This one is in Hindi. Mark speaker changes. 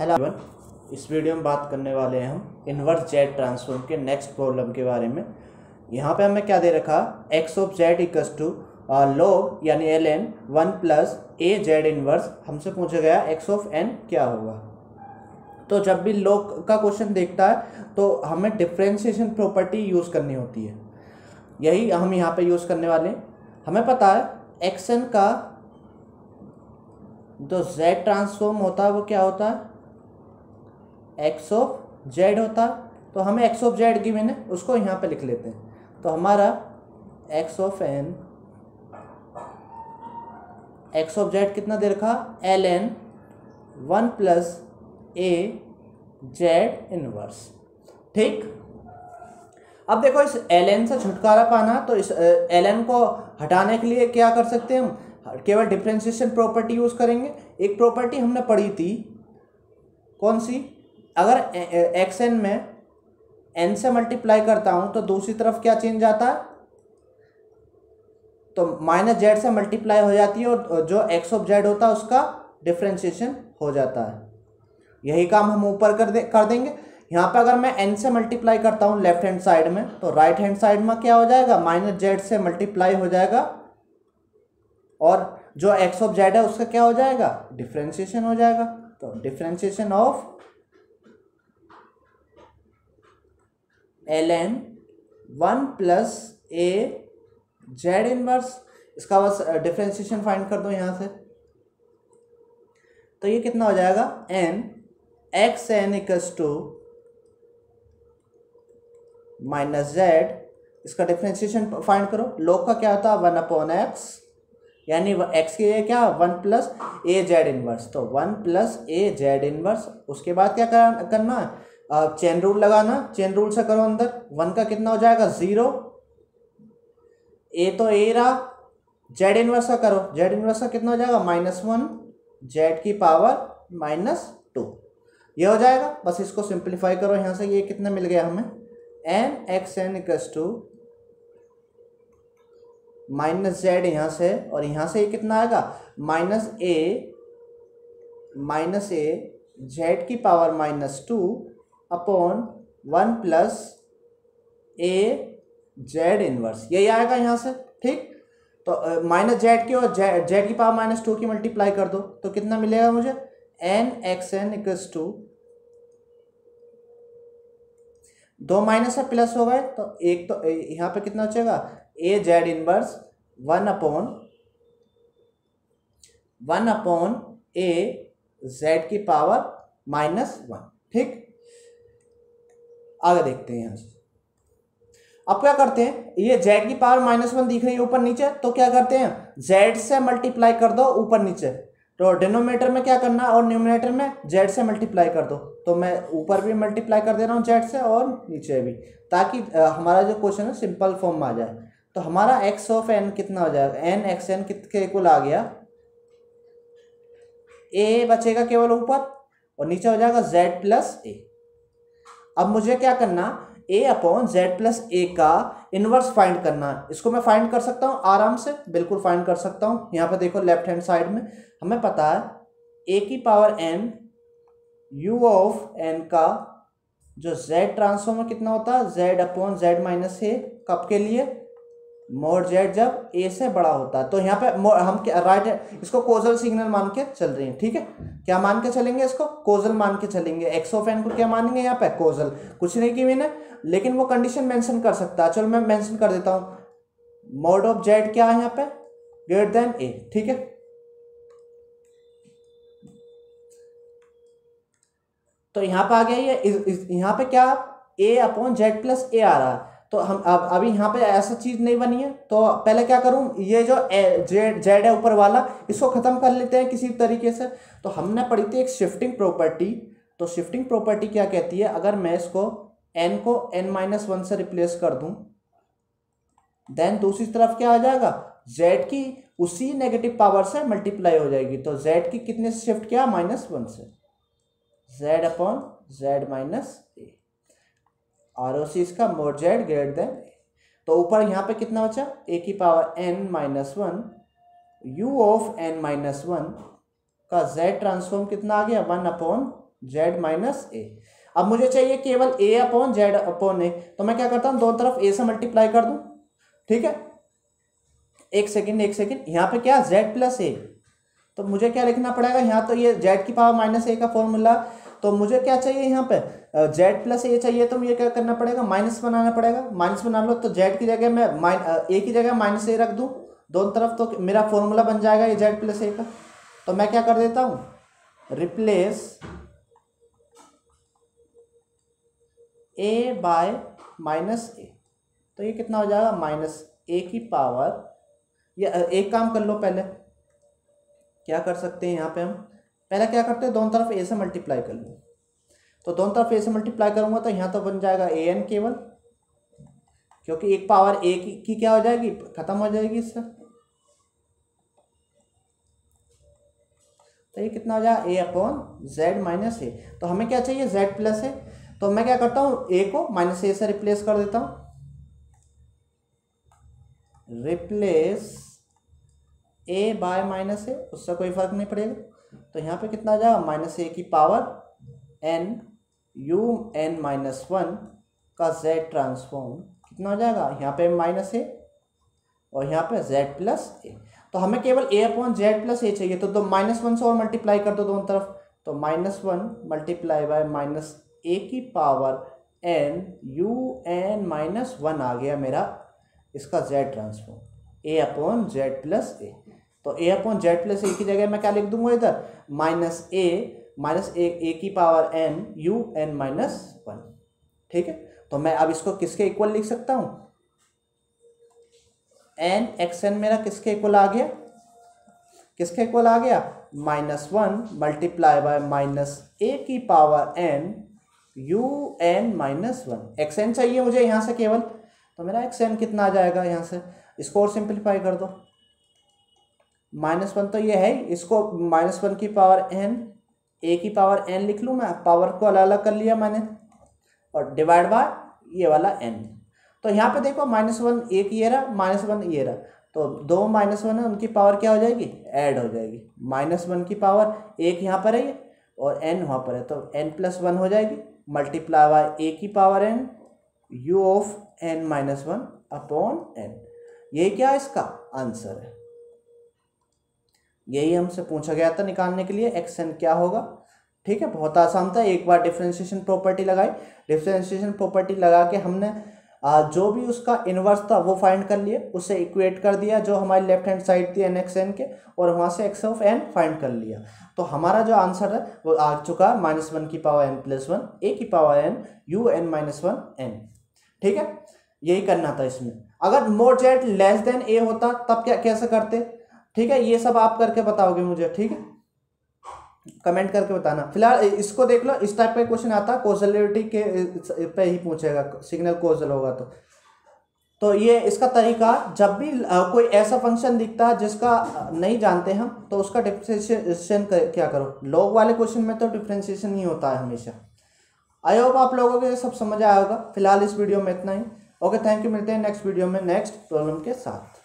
Speaker 1: हेलो एवरीवन इस वीडियो में बात करने वाले हैं हम इन्वर्स जेड ट्रांसफॉर्म के नेक्स्ट प्रॉब्लम के बारे में। यहाँ पे हमें क्या दे रखा? X of Z equals to log यानी L N one plus A Z inverse हमसे पूछा गया एक्स ऑफ़ एन क्या होगा। तो जब भी लोग का क्वेश्चन देखता है तो हमें डिफ्रेंशिएशन प्रॉपर्टी यूज़ करनी होती है। यही हम यहाँ पे यूज़ करने वाले हैं। हमें पता है एक्स एन का जो जेड ट्रांसफॉर्म होता है, वो क्या होता है? एक्स ऑफ़ जेड होता तो हमें एक्स ऑफ़ जेड की मैंने उसको यहाँ पे लिख लेते हैं। तो हमारा X of N X of Z कितना दे रखा? L N one plus A Z inverse ठीक? अब देखो इस एल एन से छुटकारा पाना तो इस एल एन को हटाने के लिए क्या कर सकते हैं हम? केवल डिफ्रेंशिएशन प्रॉपर्टी यूज़ करेंगे। एक प्रॉपर्टी हमने पढ़ी थी, कौन सी? अगर एक्स एन में एन से मल्टीप्लाई करता हूँ तो दूसरी तरफ़ क्या चेंज आता है? तो माइनस जेड से मल्टीप्लाई हो जाती है और जो एक्स ऑफ़ जेड होता है, उसका डिफ्रेंशिएशन हो जाता है। यही काम हम ऊपर कर दे, कर देंगे। यहाँ पर अगर मैं एन से मल्टीप्लाई करता हूँ लेफ़्ट हैंड साइड में तो राइट हैंड साइड में क्या हो जाएगा? माइनस जेड से मल्टीप्लाई हो जाएगा। और जो एक्स ऑफ़ जेड है, उसका क्या हो जाएगा? डिफ्रेंशिएशन हो जाएगा। तो differentiation of L N one plus A Z inverse इसका बस डिफ्रेंशिएशन फाइंड कर दो यहाँ से। तो ये कितना हो जाएगा? N X N equals to minus Z इसका डिफ्रेंशिएशन फाइंड करो। लोग का क्या होता? है वन अपॉन एक्स यानी एक्स की ये क्या? One plus A Z inverse तो one plus A Z inverse उसके बाद क्या करना है? चेन रूल लगाना चेन रूल से करो अंदर। वन का कितना हो जाएगा? ज़ीरो ए तो ए रहा। जेड इनवर्स का करो। जेड इनवर्स का कितना हो जाएगा? माइनस वन जेड की पावर माइनस टू ये हो जाएगा। बस इसको सिंप्लीफाई करो। यहाँ से ये कितना मिल गया हमें? N x n equals to minus z यहाँ से और यहाँ से ये कितना आएगा? Minus a minus a z की power minus two upon one plus a z inverse. यही आएगा यहाँ से, ठीक? तो माइनस जेड की और जेड जेड की पावर माइनस टू की मल्टीप्लाई कर दो तो कितना मिलेगा मुझे? N x n equals to, दो माइनस से प्लस हो गए तो एक तो यहाँ पे कितना बचेगा? A z inverse one upon one upon a z की पावर माइनस वन, ठीक? आगे देखते हैं यहाँ से अब क्या करते हैं? ये जेड की पावर माइनस वन दिख रही है ऊपर नीचे तो क्या करते हैं? जेड से मल्टीप्लाई कर दो ऊपर नीचे। तो डिनोमिनेटर में क्या करना और न्यूमिनेटर में जेड से मल्टीप्लाई कर दो। तो मैं ऊपर भी मल्टीप्लाई कर दे रहा हूँ जेड से और नीचे भी, ताकि हमारा जो क्वेश्चन है सिंपल फॉर्म में आ जाए। तो हमारा एक्स ऑफ़ एन कितना हो जाएगा? एन एक्स एन कितने कुल आ गया। ए बचेगा केवल ऊपर और नीचे हो जाएगा जेड प्लस ए अब मुझे क्या करना? A upon z plus a का इनवर्स फाइंड करना है। इसको मैं फाइंड कर सकता हूँ आराम से? बिल्कुल फाइंड कर सकता हूँ। यहाँ पर देखो लेफ़्ट हैंड साइड में। हमें पता है ए की power n u of n का जो जेड ट्रांसफॉर्मर कितना होता है? Z upon z minus a कब के लिए? मोड जेड जब ए से बड़ा होता है तो यहाँ पे हम राइट इसको कोजल सिग्नल मान के चल रही है, ठीक है? क्या मान के चलेंगे इसको? कोजल मान के चलेंगे। एक्स ऑफ़ एन को क्या मानेंगे यहाँ पे? कोजल कुछ नहीं की मैंने, लेकिन वो कंडीशन मेंशन कर सकता है। चलो मैं मेंशन कर देता हूँ। मोड ऑफ़ जेड क्या है यहाँ पे? ग्रेटर देन ए ठीक है? तो यहाँ पे आ गया ये। यहाँ पे क्या a upon z plus a आ रहा है। तो हम अब, अभी यहाँ पे ऐसा चीज़ नहीं बनी है। तो पहले क्या करूँ? ये जो जेड जेड है ऊपर वाला, इसको ख़त्म कर लेते हैं किसी तरीके से। तो हमने पढ़ी थी एक शिफ्टिंग प्रॉपर्टी तो शिफ्टिंग प्रॉपर्टी क्या कहती है? अगर मैं इसको एन को एन माइनस वन से रिप्लेस कर दूँ देन दूसरी तरफ़ क्या आ जाएगा? जेड की उसी नेगेटिव पावर से मल्टीप्लाई हो जाएगी। तो जेड की कितने से शिफ्ट किया? माइनस वन से। Z upon z minus a R O C इसका मोड जेड ग्रेटर देन तो ऊपर यहाँ पे कितना बचा? ए की power n minus one u of n minus one का जेड ट्रांसफॉर्म कितना आ गया? One upon z minus a अब मुझे चाहिए केवल a upon z upon a तो मैं क्या करता हूँ? दोनों तरफ़ ए से मल्टीप्लाई कर दूँ। ठीक है? एक सेकेंड एक सेकेंड यहाँ पे क्या? जेड प्लस ए तो मुझे क्या लिखना पड़ेगा? यहाँ तो ये जेड की पावर माइनस ए का फॉर्मूला तो मुझे क्या चाहिए यहाँ पे? जेड प्लस ए चाहिए तो मुझे क्या करना पड़ेगा? माइनस बनाना पड़ेगा। माइनस बना लो तो जेड की जगह मैं माइन ए की जगह माइनस ए रख दूँ। दोनों तरफ़ तो मेरा फॉर्मूला बन जाएगा ये जेड प्लस ए का। तो मैं क्या कर देता हूँ? Replace a by minus a तो ये कितना हो जाएगा? माइनस ए की पावर या एक काम कर लो पहले। क्या कर सकते हैं यहाँ पे हम? पहले क्या करते हैं? दोनों तरफ़ ए से मल्टीप्लाई कर लो। तो दोनों तरफ़ ए से मल्टीप्लाई करूँगा तो यहाँ तो बन जाएगा ए एन केवल क्योंकि एक पावर ए की, की क्या हो जाएगी? खत्म हो जाएगी इससे। तो ये कितना हो जाएगा? A upon z minus a तो हमें क्या चाहिए? जेड प्लस ए तो मैं क्या करता हूँ? ए को माइनस ए से रिप्लेस कर देता हूँ। Replace a by minus a उससे कोई फ़र्क नहीं पड़ेगा। तो यहाँ पे कितना आ जाएगा? माइनस ए की power n, u n minus one का जेड ट्रांसफॉर्म कितना हो जाएगा? यहाँ पे माइनस ए और यहाँ पे जेड प्लस ए। तो हमें केवल a upon z plus a चाहिए। तो दो माइनस वन से और मल्टीप्लाई कर दो दोनों तरफ़। तो minus one multiply by minus a की power n, u n minus one आ गया मेरा इसका z transform. A upon z plus a. तो a upon z plus a की जगह मैं क्या लिख दूँगा इधर? Minus a minus a a की power n u n minus one ठीक है? तो मैं अब इसको किसके इक्वल लिख सकता हूँ? एन एक्स एन मेरा किसके इक्वल आ गया? किसके इक्वल आ गया? Minus one multiply by minus a की power n u n minus one x n चाहिए मुझे यहाँ से केवल? तो मेरा एक्स एन कितना आ जाएगा यहाँ से? इसको और सिंप्लीफाई कर दो। माइनस वन तो ये है, इसको माइनस वन की पावर एन ए की पावर एन लिख लूँ मैं, पावर को अलग अलग कर लिया मैंने, और डिवाइड बाय ये वाला एन तो यहाँ पे देखो माइनस वन एक ये रहा, माइनस वन ये रहा। तो दो माइनस वन है, उनकी पावर क्या हो जाएगी? ऐड हो जाएगी। माइनस वन की पावर एक यहाँ पर है ये, और एन वहाँ पर है। तो एन प्लस वन हो जाएगी। मल्टीप्लाई बाय ए की power n u of n minus one upon n यही क्या इसका? आंसर है। यही हमसे पूछा गया था निकालने के लिए एक्स एन क्या होगा। ठीक है, बहुत आसान था, एक बार डिफ्रेंशिएशन प्रॉपर्टी लगाई। डिफ्रेंशिएशन प्रॉपर्टी लगा के हमने जो भी उसका इन्वर्स था वो फाइंड कर लिए, उसे इक्वेट कर दिया जो हमारी लेफ़्ट हैंड साइड थी एन एक्स एन के, और वहाँ से एक्स ऑफ़ एन फाइंड कर लिया। तो हमारा जो आंसर है, वो आ चुका है माइनस वन की power n plus one a की power n u n minus one n ठीक है, यही करना था इसमें। अगर mod z less than a होता, तब क्या, कैसे करते? ठीक है, ये सब आप करके बताओगे मुझे, ठीक है? कमेंट करके बताना। फ़िलहाल इसको देख लो, इस टाइप का क्वेश्चन आता है कोजलिटी के पे ही पूछेगा सिग्नल कोजल होगा तो। तो ये इसका तरीका, जब भी कोई ऐसा फ़ंक्शन दिखता है जिसका नहीं जानते हम तो उसका डिफ्रेंशिएशन क्या करो? लॉग वाले क्वेश्चन में तो डिफ्रेंशिएशन ही होता है हमेशा। आई होप आप लोगों को सब समझ आया होगा। फ़िलहाल इस वीडियो में इतना ही। ओके थैंक यू मिलते हैं नेक्स्ट वीडियो में नेक्स्ट प्रॉब्लम के साथ।